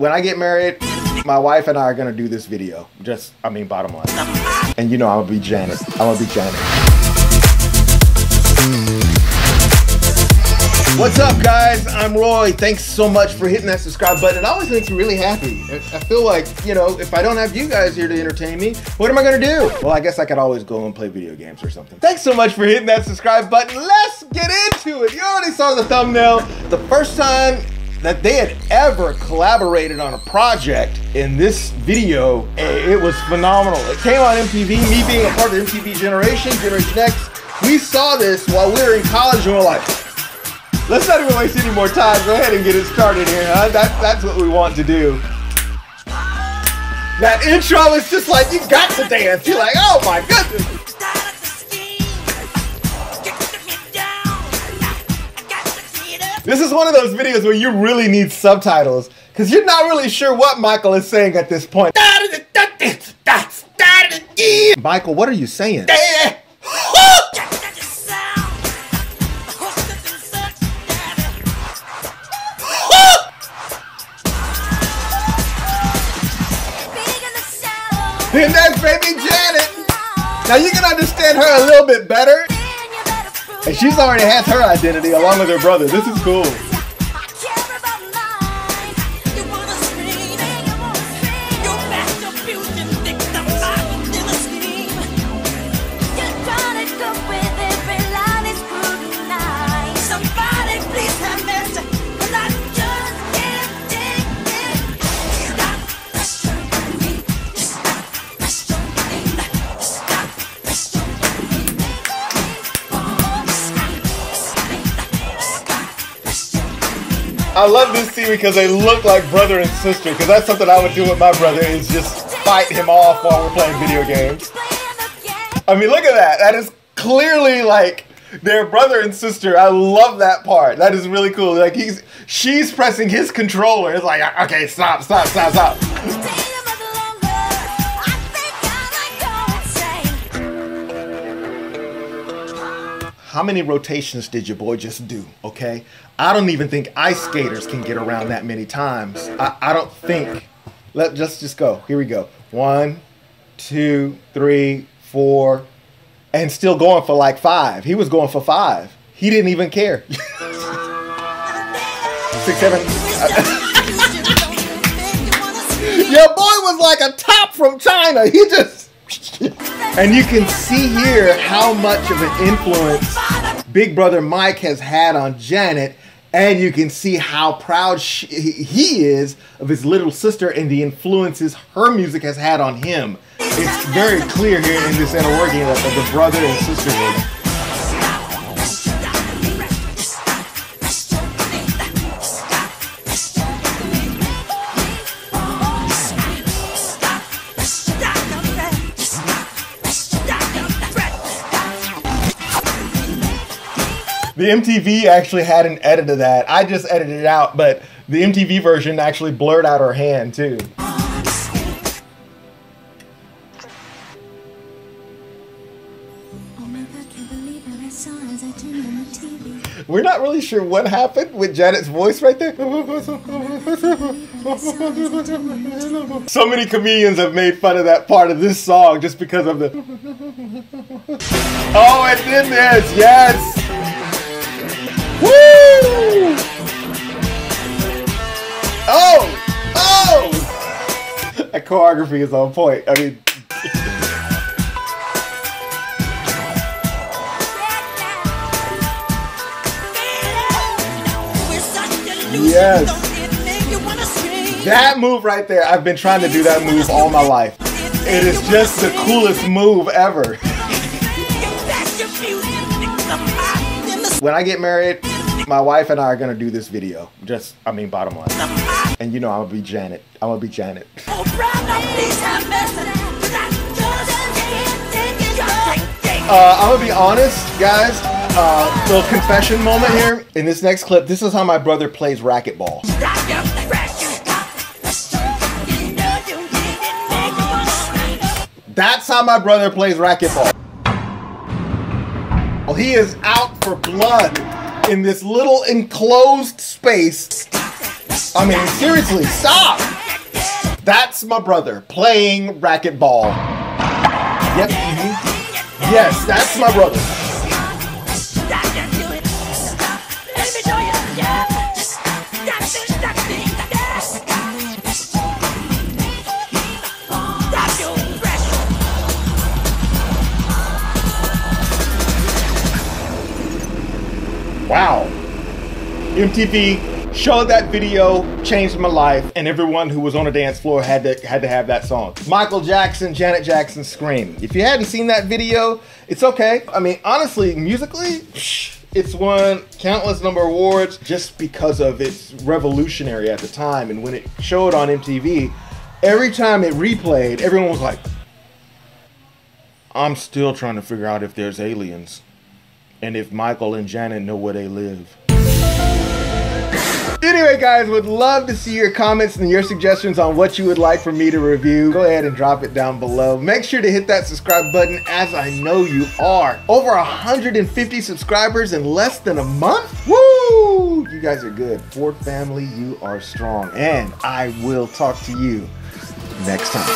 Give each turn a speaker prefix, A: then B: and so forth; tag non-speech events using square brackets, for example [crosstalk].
A: When I get married, my wife and I are gonna do this video. Just, I mean, bottom line. And you know I'm gonna be Janet. I'm gonna be Janet. What's up, guys? I'm Roy. Thanks so much for hitting that subscribe button. It always makes me really happy. I feel like, you know, if I don't have you guys here to entertain me, what am I gonna do? Well, I guess I could always go and play video games or something. Thanks so much for hitting that subscribe button. Let's get into it. You already saw the thumbnail. The first time that they had ever collaborated on a project in this video, it was phenomenal. It came on MTV, me being a part of the MTV generation, Generation X. We saw this while we were in college and we're like, let's not even waste any more time. Go ahead and get it started here. Huh? That, that's what we want to do. That intro is just like, you got to dance. You're like, oh my goodness. This is one of those videos where you really need subtitles because you're not really sure what Michael is saying at this point. Michael, what are you saying? [laughs] And that's baby Janet. Now you can understand her a little bit better. And she's already has her identity along with her brother. This is cool.
B: I
A: love this scene because they look like brother and sister. Because that's something I would do with my brother is just fight him off while we're playing video games. I mean, look at that. That is clearly like their brother and sister. I love that part. That is really cool. Like he's she's pressing his controller. It's like okay, stop, stop, stop, stop. How many rotations did your boy just do? Okay, I don't even think ice skaters can get around that many times. I, I don't think. Let just just go. Here we go. One, two, three, four, and still going for like five. He was going for five. He didn't even care. [laughs] Six, seven. [laughs] Your boy was like a top from China. He just. [laughs] and you can see here how much of an influence Big Brother Mike has had on Janet. And you can see how proud she, he is of his little sister and the influences her music has had on him. It's very clear here in this inner working of the brother and sisterhood. The MTV actually had an edit of that. I just edited it out, but the MTV version actually blurred out her hand too. We're not really sure what happened with Janet's voice right there. So many comedians have made fun of that part of this song just because of the. Oh, it's in this! yes. Woo! Oh! Oh! [laughs] That choreography is on point. I mean, Yes. that move right there, I've been trying to do that move all my life. It is just the coolest move ever. When I get married, my wife and I are gonna do this video. Just, I mean, bottom line. And you know, I'm gonna be Janet. I'm gonna be Janet. Uh, I'm gonna be honest, guys. Uh, little confession moment here. In this next clip, this is how my brother plays racquetball. That's how my brother plays racquetball. Well, he is out for blood in this little enclosed space. I mean, seriously, stop! That's my brother playing racquetball. Yep. Yes, that's my brother. MTV showed that video, changed my life, and everyone who was on the dance floor had to had to have that song. Michael Jackson, Janet Jackson, Scream. If you hadn't seen that video, it's okay. I mean, honestly, musically, it's won countless number of awards just because of its revolutionary at the time. And when it showed on MTV, every time it replayed, everyone was like, I'm still trying to figure out if there's aliens and if Michael and Janet know where they live. Anyway, guys, would love to see your comments and your suggestions on what you would like for me to review. Go ahead and drop it down below. Make sure to hit that subscribe button as I know you are. Over 150 subscribers in less than a month? Woo! You guys are good. Ford family, you are strong. And I will talk to you next time.